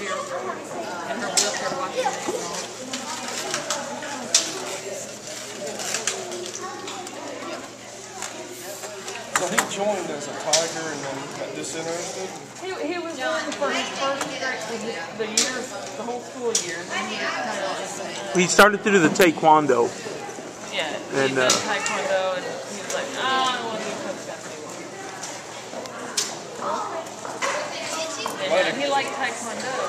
wheelchair uh, and her wheelchair walking. So he joined as a tiger and then got disinterested. He, he was learning for his first grade, the years, the whole school year. He kind of, He started to do the taekwondo. yeah, And, he did uh, taekwondo and he was like, oh, I don't want to do coach stuff anymore. Oh, and, uh, he liked taekwondo.